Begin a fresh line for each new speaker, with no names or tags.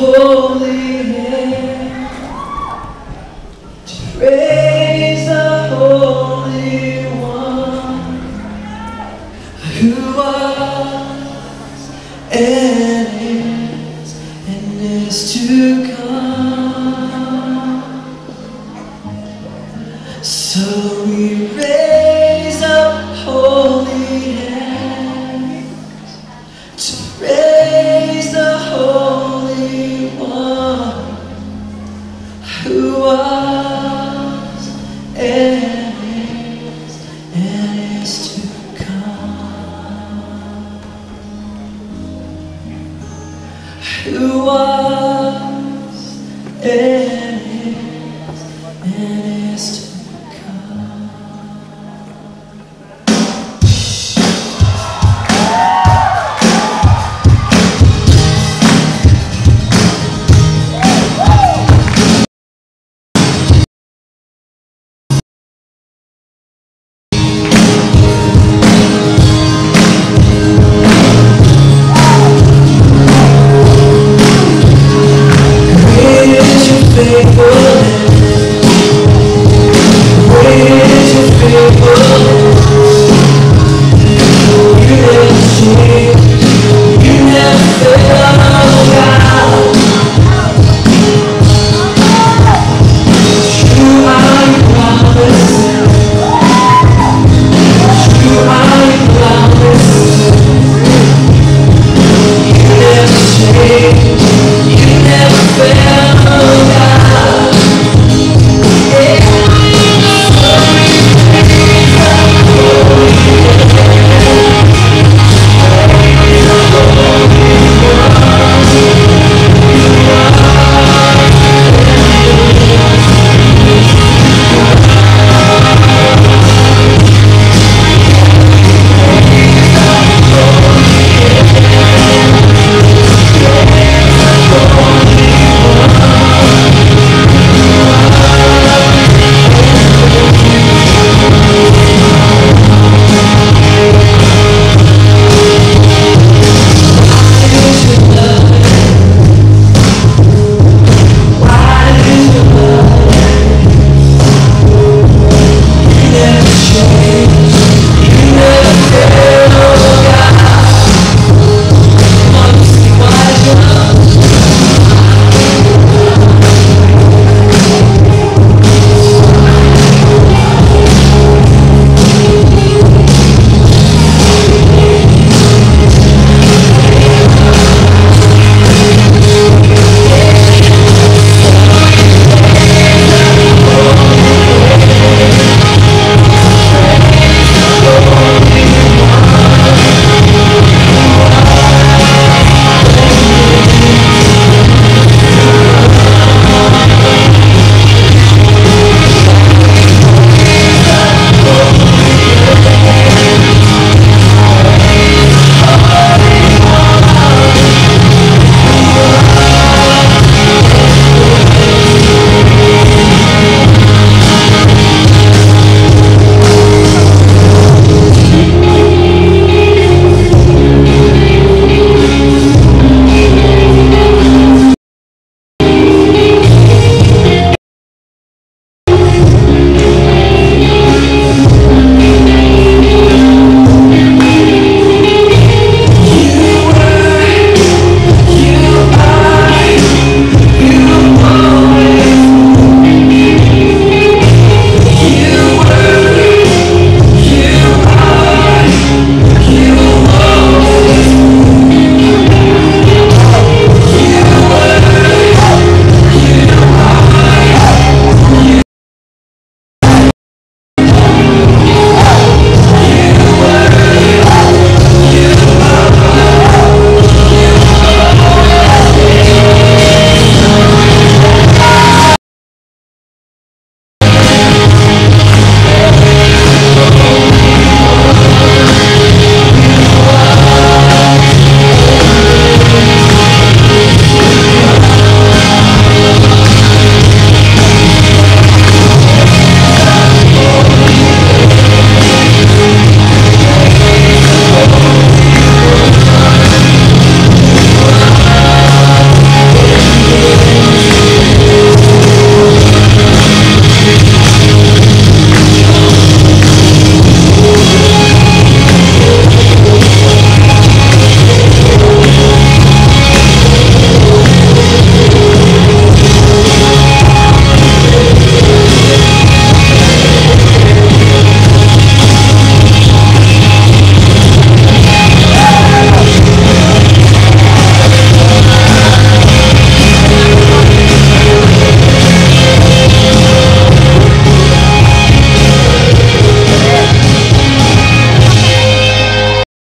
holy name, to praise the Holy One, who was and is and is to come. So we raise. Who are?